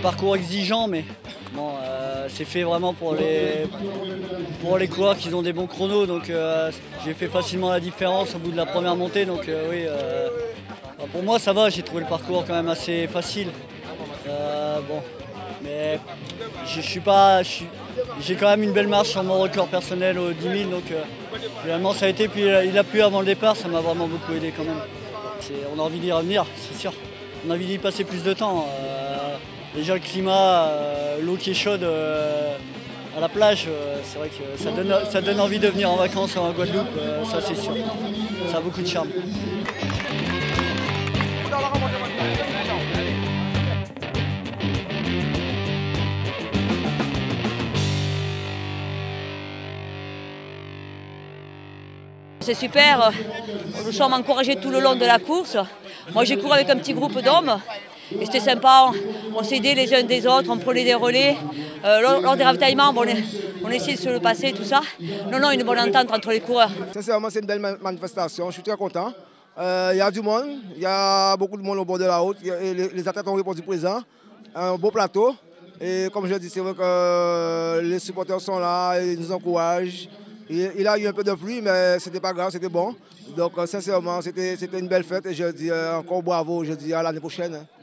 parcours exigeant, mais euh, c'est fait vraiment pour les, pour les coureurs qui ont des bons chronos. Donc euh, j'ai fait facilement la différence au bout de la première montée. Donc euh, oui, pour moi ça va, j'ai trouvé le parcours quand même assez facile. bon, mais suis pas, j'ai quand même une belle marche sur mon record personnel aux 10 000. Donc finalement ça a été, puis il a plu avant le départ, ça m'a vraiment beaucoup aidé quand même. On a envie d'y revenir, c'est sûr. On a envie d'y passer plus de temps. Déjà le climat, euh, l'eau qui est chaude euh, à la plage, euh, c'est vrai que ça donne, ça donne envie de venir en vacances en Guadeloupe, ça c'est sûr. Ça a beaucoup de charme. C'est super, nous sommes encouragés tout le long de la course. Moi j'ai couru avec un petit groupe d'hommes et c'était sympa, on, s'aidait les uns des autres, on prenait des relais. Euh, lors, des ravitaillements, on, essayait de se le passer, tout ça. Non, non, une bonne entente entre les coureurs. Sincèrement, c'est une belle manifestation, je suis très content. Euh, il y a du monde, il y a beaucoup de monde au bord de la route, les, athlètes ont répondu présent. Un beau plateau. Et comme je dis, c'est vrai que euh, les supporters sont là, ils nous encouragent. Il, a eu un peu de pluie, mais ce n'était pas grave, c'était bon. Donc sincèrement, c'était une belle fête et je dis encore bravo, je dis à l'année prochaine. Hein.